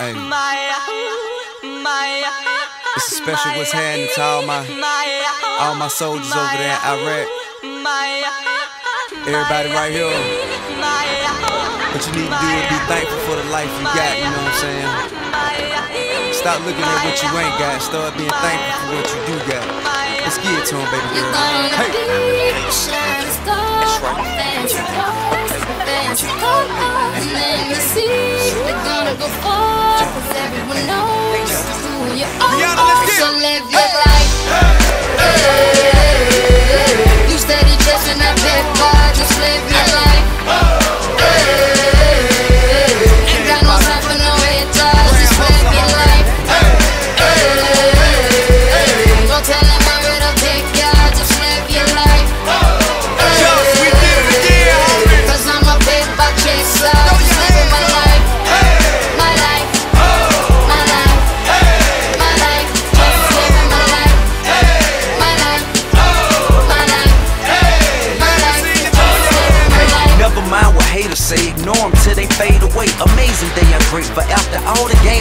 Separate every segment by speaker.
Speaker 1: Hey. It's a special what's happening to all my all my soldiers over there in Iraq. Everybody right here. What you need to do is be thankful for the life you got, you know what I'm saying? Stop looking at what you ain't got, start being thankful for what you do got. Let's get it to him, baby girl. Hey.
Speaker 2: That's right. And then you see we're gonna go far Cause everyone knows who you are. So live your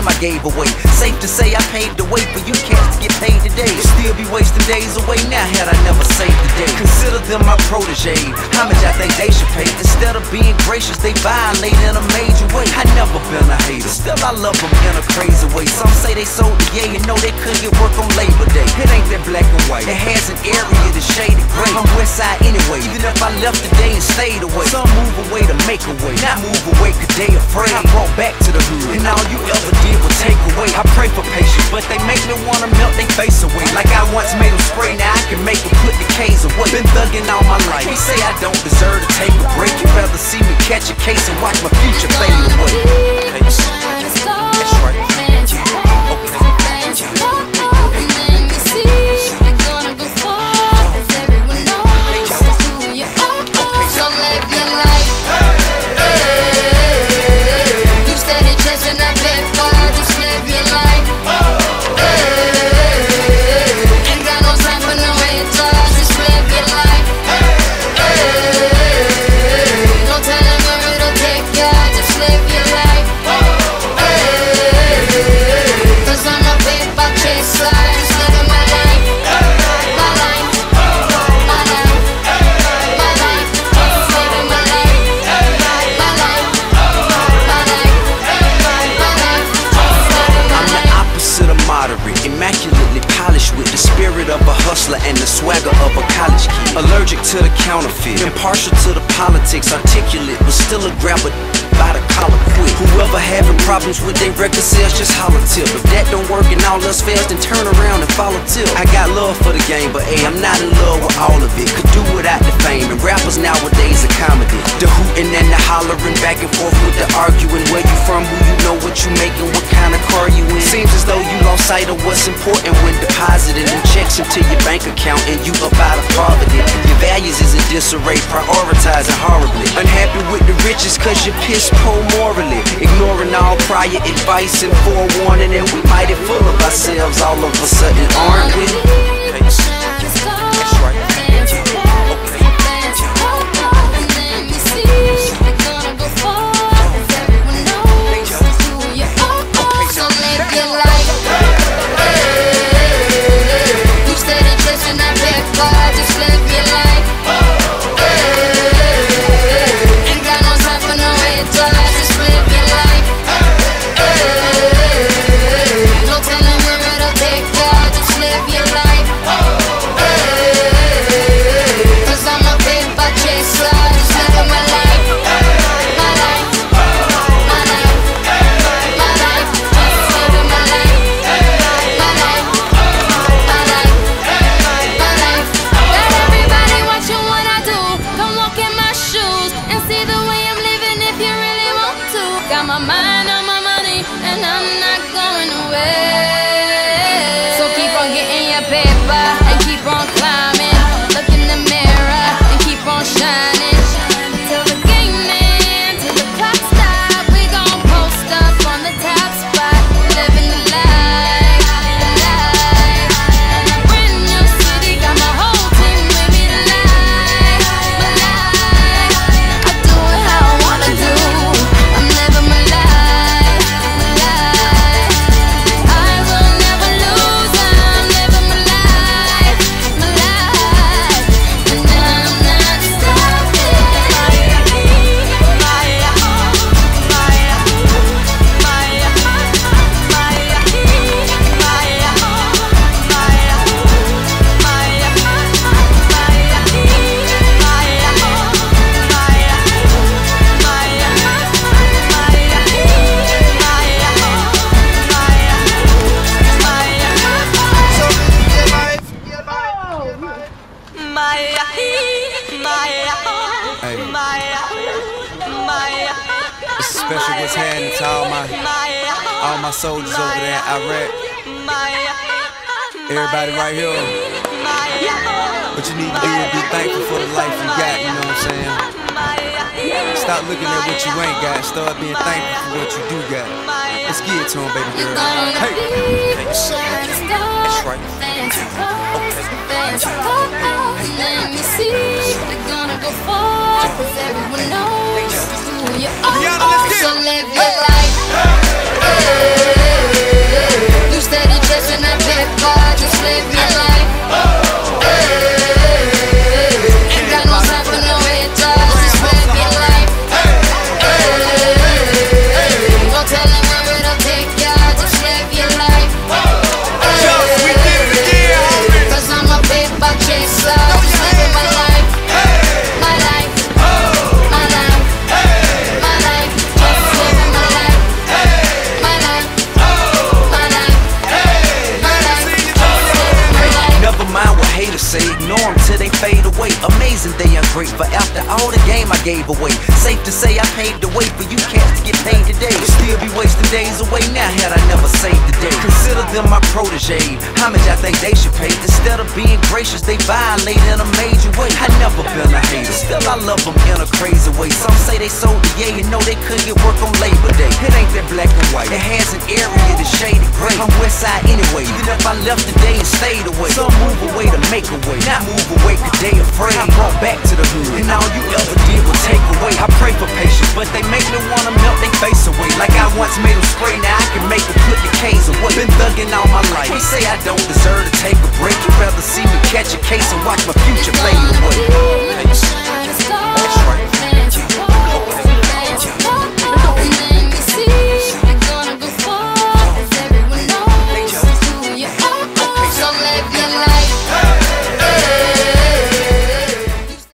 Speaker 3: I gave away. Safe to say I paved the way for you cats to get paid today. Still be wasting days away now had I never saved the day. Consider them my protege. Much I think they should pay? Instead of being gracious, they violate in a major way. I never been a hater, still I love them in a crazy way. Some say they sold the yay and know they couldn't get work on Labor Day. It ain't that black and white. It has an area that's shaded gray. I'm west side anyway, even if I left today and stayed away. Some move away to make a way, not move away cause they afraid. I brought back to the hood, and all you ever did was take away. I pray for patience, but they make me wanna melt their face away. Like I once made them spray, now I can make them put the K's away. Been thugging all my life. Say I don't deserve to take a break. You'd rather see me catch a case and watch my future fade away. Allergic to the counterfeit, impartial to the politics, articulate, but still a grabber by the collar quick. Whoever having problems with their record sales, just holler Tip. If that don't work and all else fails, then turn around and follow Tip. I got love for the game, but hey, I'm not in love with all of it. Could do without the fame, and rappers nowadays are comedy. The hooting and the hollering, back and forth with the arguing. Where you from, who you know, what you making, what kind of car you in. Seems as though you lost sight of what's important when depositing them checks into your bank account and you up out of poverty. Your values is in disarray, prioritizing horribly. Unhappy with the riches cause you're piss poor morally. Ignoring all prior advice and forewarning, and we mighty full of ourselves all of a sudden, aren't we? That's right.
Speaker 1: Special what's happening to all my all my soldiers over there in Iraq. Everybody right here. What you need to do is be thankful for the life you got, you know what I'm saying? Stop looking at what you ain't got, start being thankful for what you do got. Let's get it to him, baby girl. Hey!
Speaker 2: That's right. Fancy. Let me see. We're gonna go far, them
Speaker 3: till they fade away. Amazing they ungrateful after all the game I gave away. Safe to say I paved the way for you cats to get paid today. Still be wasting days away now had I never saved the day. Consider them my protege. How much I think they should pay? Instead of being gracious, they violate in a. I never been a hater, still I love them in a crazy way. Some say they sold the yay and know they couldn't get work on Labor Day. It ain't that black and white, it has an area that's shaded gray. I'm west side anyway, even if I left today and stayed away. Some move away to make a way, not move away cause they afraid. I brought back to the hood, and all you ever did was take away. I pray for patience, but they make me wanna melt their face away. Like I once made them spray, now I can make them put the K's away. Been thugging all my life. They say I don't deserve to take a break. You'd rather see me catch a case and watch my future fade away.